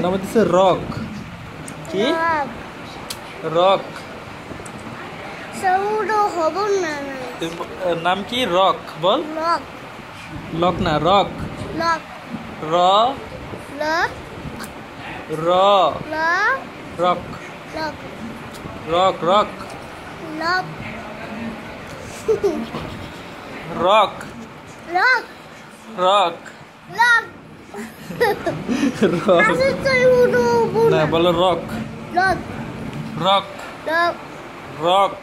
নাম হচ্ছে রক কি রক রক সৌর হব না না এর নাম কি রক বল লক লক না রক লক র লক র lock rock lock rock rock lock rock lock rock lock rock नहीं बोलो रॉक रॉक रॉक रॉक